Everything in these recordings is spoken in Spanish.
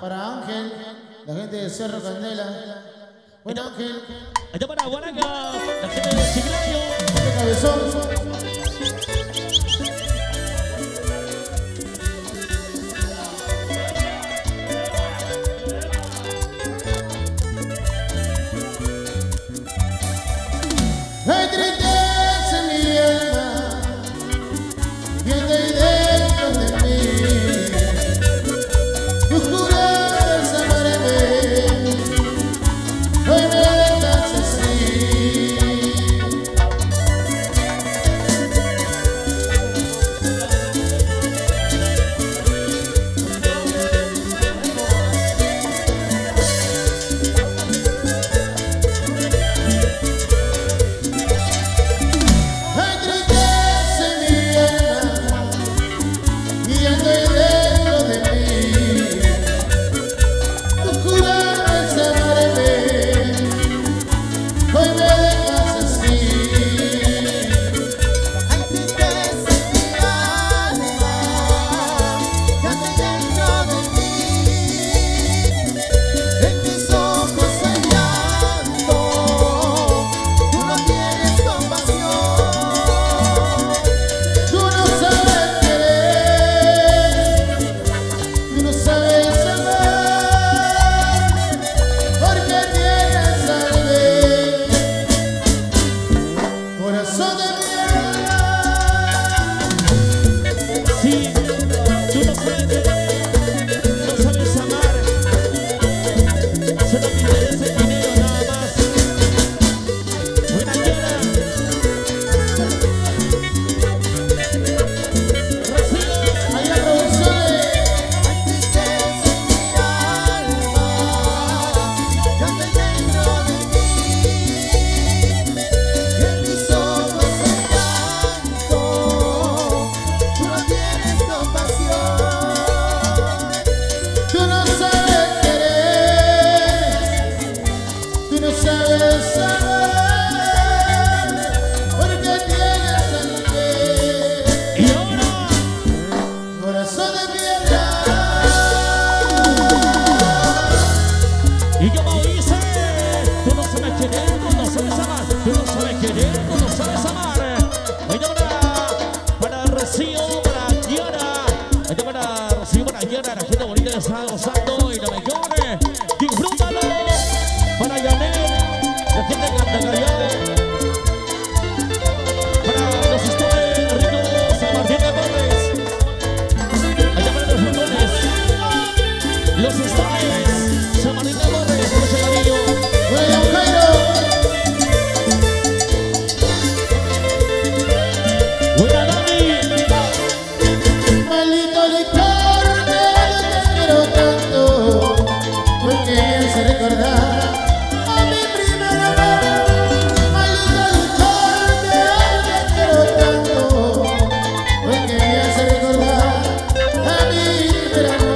para Ángel, la gente de Cerro Candela. Buen Ángel. Esto para Guanaca, la gente de Chiclayo. Este cabezón. será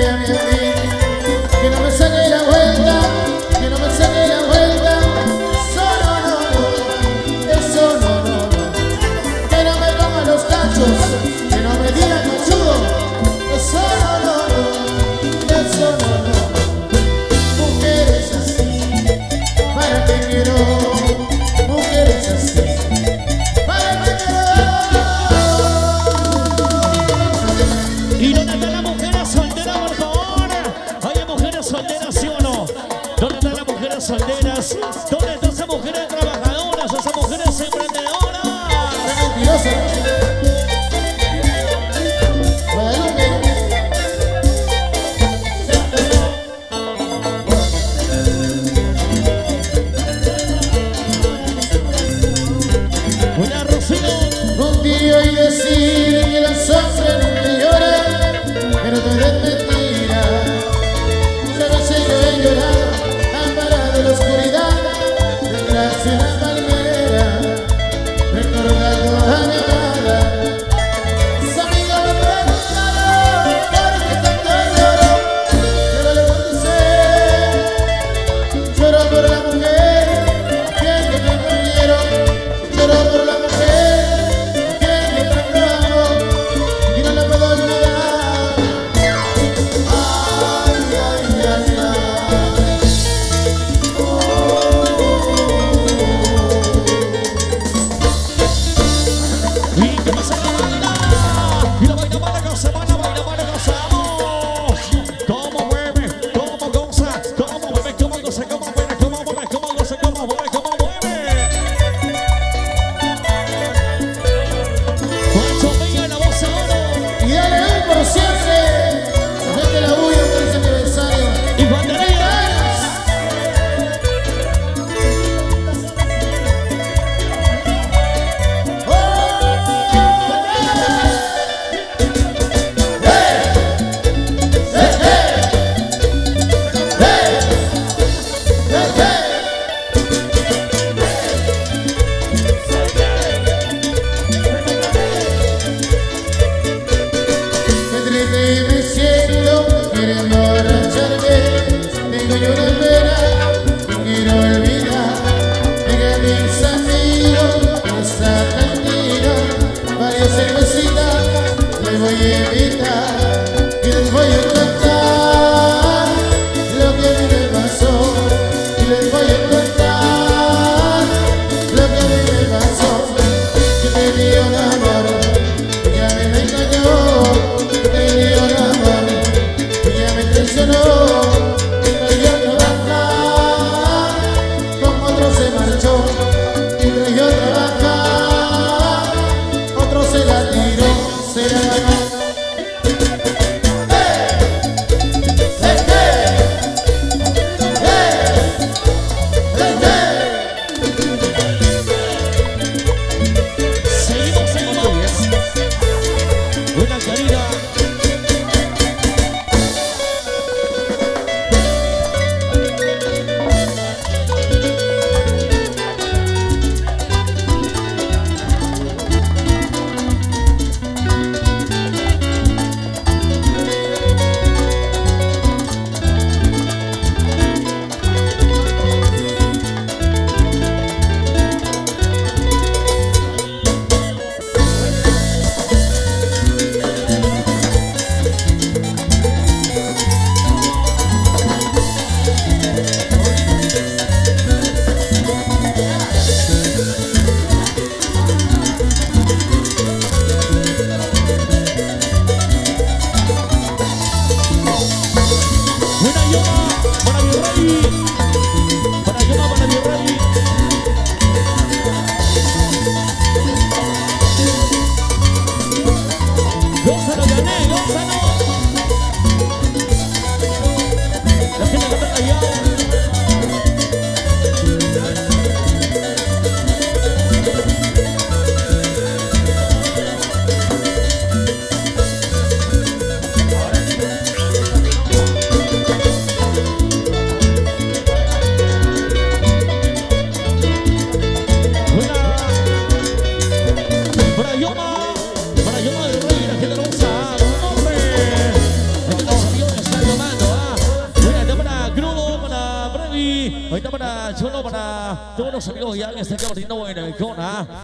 yeah, yeah. music. Somebody todos los amigos ya